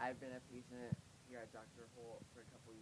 I've been a patient here at Dr. Holt for a couple